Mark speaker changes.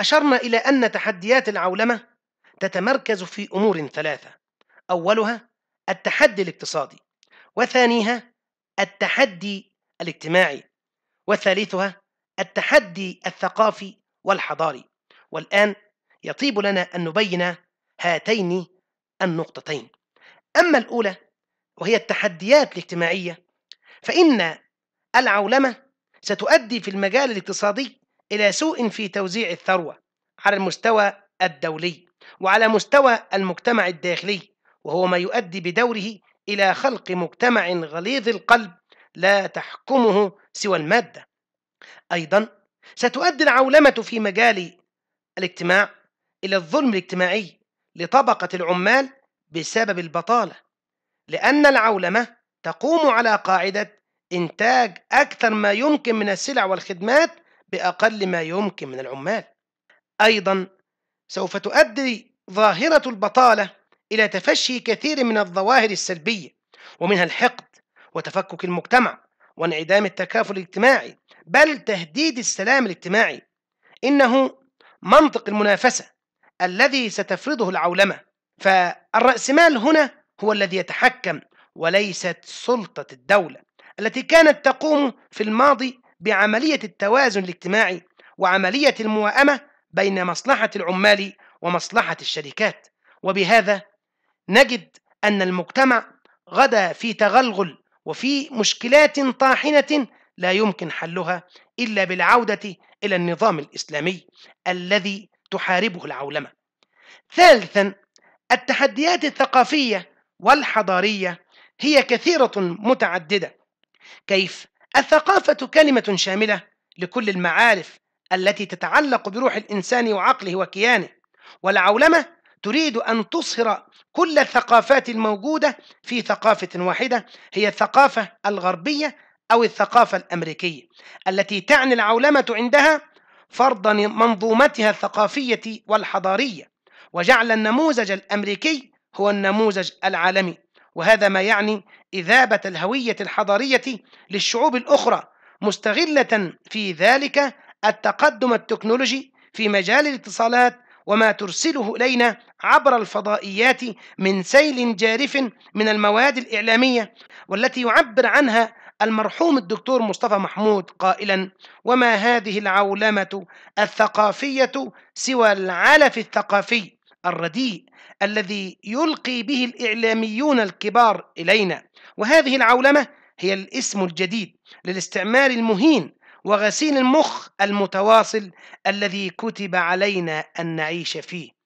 Speaker 1: أشرنا إلى أن تحديات العولمة تتمركز في أمور ثلاثة. أولها التحدي الاقتصادي وثانيها التحدي الاجتماعي وثالثها التحدي الثقافي والحضاري. والآن يطيب لنا أن نبين هاتين النقطتين. أما الأولى وهي التحديات الاجتماعية فإن العولمة ستؤدي في المجال الاقتصادي إلى سوء في توزيع الثروة على المستوى الدولي وعلى مستوى المجتمع الداخلي وهو ما يؤدي بدوره إلى خلق مجتمع غليظ القلب لا تحكمه سوى المادة. أيضا ستؤدي العولمة في مجال الاجتماع إلى الظلم الاجتماعي لطبقة العمال بسبب البطالة لأن العولمة تقوم على قاعدة إنتاج أكثر ما يمكن من السلع والخدمات بأقل ما يمكن من العمال. أيضا سوف تؤدي ظاهرة البطالة إلى تفشي كثير من الظواهر السلبية ومنها الحقد وتفكك المجتمع وانعدام التكافل الاجتماعي بل تهديد السلام الاجتماعي. إنه منطق المنافسة الذي ستفرضه العولمة. فالرأسمال هنا هو الذي يتحكم وليست سلطة الدولة التي كانت تقوم في الماضي بعملية التوازن الاجتماعي وعملية الموائمة بين مصلحة العمال ومصلحة الشركات. وبهذا نجد أن المجتمع غدا في تغلغل وفي مشكلات طاحنة لا يمكن حلها إلا بالعودة إلى النظام الإسلامي الذي تحاربه العولمة. ثالثا التحديات الثقافية والحضارية هي كثيرة متعددة. كيف؟ الثقافة كلمة شاملة لكل المعارف التي تتعلق بروح الإنسان وعقله وكيانه والعولمة تريد أن تصهر كل الثقافات الموجودة في ثقافة واحدة هي الثقافة الغربية أو الثقافة الأمريكية التي تعني العولمة عندها فرض منظومتها الثقافية والحضارية وجعل النموذج الأمريكي هو النموذج العالمي. وهذا ما يعني إذابة الهوية الحضارية للشعوب الأخرى مستغلة في ذلك التقدم التكنولوجي في مجال الاتصالات وما ترسله إلينا عبر الفضائيات من سيل جارف من المواد الإعلامية والتي يعبر عنها المرحوم الدكتور مصطفى محمود قائلا وما هذه العولمة الثقافية سوى العلف الثقافي؟ الرديء الذي يلقي به الإعلاميون الكبار إلينا. وهذه العولمة هي الاسم الجديد للاستعمار المهين وغسيل المخ المتواصل الذي كتب علينا أن نعيش فيه.